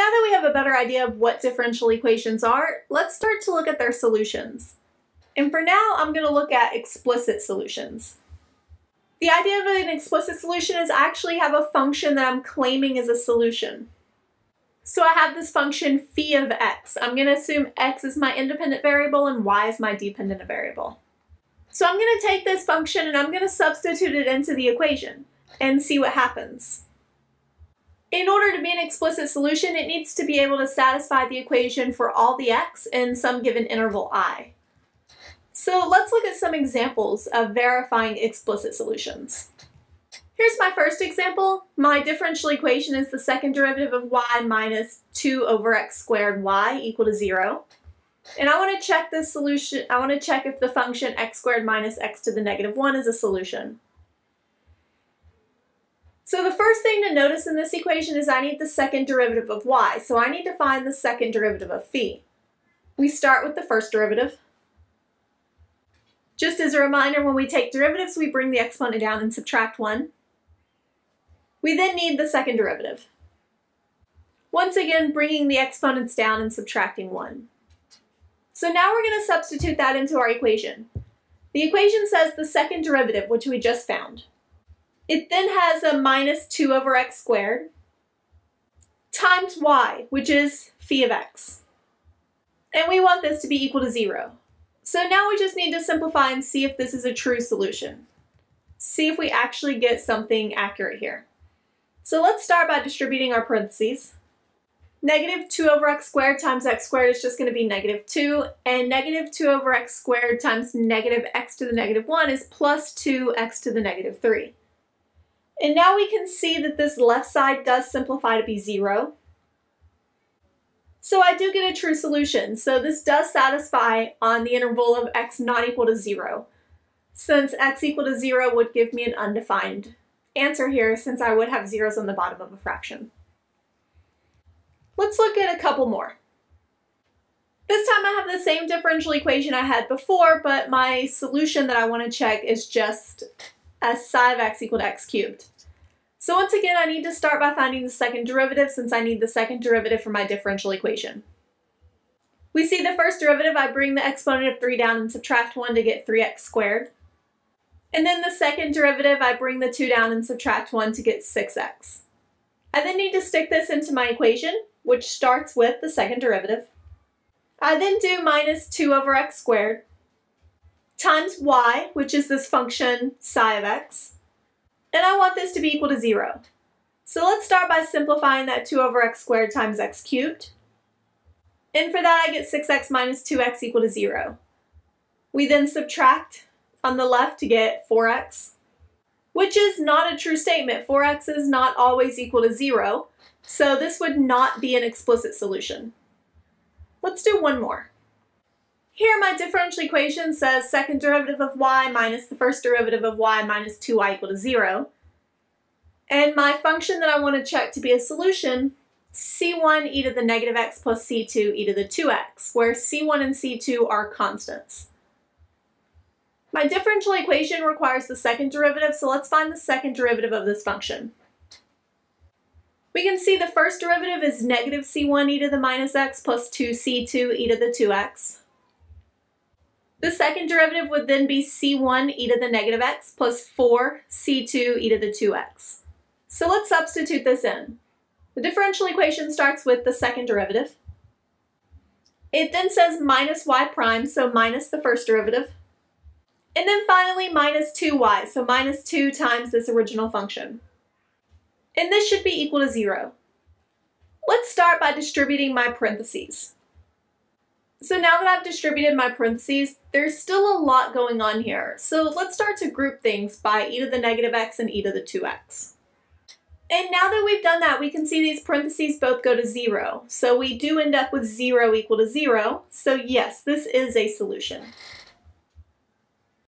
Now that we have a better idea of what differential equations are, let's start to look at their solutions. And for now, I'm going to look at explicit solutions. The idea of an explicit solution is I actually have a function that I'm claiming is a solution. So I have this function phi of x. I'm going to assume x is my independent variable and y is my dependent variable. So I'm going to take this function and I'm going to substitute it into the equation and see what happens. In order to be an explicit solution, it needs to be able to satisfy the equation for all the x in some given interval i. So let's look at some examples of verifying explicit solutions. Here's my first example. My differential equation is the second derivative of y minus 2 over x squared y equal to 0. And I want to check this solution, I want to check if the function x squared minus x to the negative 1 is a solution. So the first thing to notice in this equation is I need the second derivative of y, so I need to find the second derivative of phi. We start with the first derivative. Just as a reminder, when we take derivatives, we bring the exponent down and subtract 1. We then need the second derivative. Once again, bringing the exponents down and subtracting 1. So now we're going to substitute that into our equation. The equation says the second derivative, which we just found. It then has a minus 2 over x squared times y, which is phi of x. And we want this to be equal to 0. So now we just need to simplify and see if this is a true solution. See if we actually get something accurate here. So let's start by distributing our parentheses. Negative 2 over x squared times x squared is just going to be negative 2, and negative 2 over x squared times negative x to the negative 1 is plus 2x to the negative 3. And now we can see that this left side does simplify to be 0. So I do get a true solution. So this does satisfy on the interval of x not equal to 0, since x equal to 0 would give me an undefined answer here since I would have zeros on the bottom of a fraction. Let's look at a couple more. This time I have the same differential equation I had before, but my solution that I want to check is just as psi of x equal to x cubed. So once again, I need to start by finding the second derivative since I need the second derivative for my differential equation. We see the first derivative, I bring the exponent of 3 down and subtract 1 to get 3x squared. And then the second derivative, I bring the 2 down and subtract 1 to get 6x. I then need to stick this into my equation, which starts with the second derivative. I then do minus 2 over x squared times y, which is this function psi of x, and I want this to be equal to 0. So let's start by simplifying that 2 over x squared times x cubed. And for that I get 6x minus 2x equal to 0. We then subtract on the left to get 4x, which is not a true statement. 4x is not always equal to 0, so this would not be an explicit solution. Let's do one more. Here my differential equation says second derivative of y minus the first derivative of y minus 2y equal to 0. And my function that I want to check to be a solution, c1 e to the negative x plus c2 e to the 2x, where c1 and c2 are constants. My differential equation requires the second derivative, so let's find the second derivative of this function. We can see the first derivative is negative c1 e to the minus x plus 2c2 e to the 2x. The second derivative would then be c1 e to the negative x plus 4 c2 e to the 2x. So let's substitute this in. The differential equation starts with the second derivative. It then says minus y prime, so minus the first derivative. And then finally minus 2y, so minus 2 times this original function. And this should be equal to 0. Let's start by distributing my parentheses. So now that I've distributed my parentheses, there's still a lot going on here. So let's start to group things by e to the negative x and e to the 2x. And now that we've done that, we can see these parentheses both go to 0. So we do end up with 0 equal to 0. So yes, this is a solution.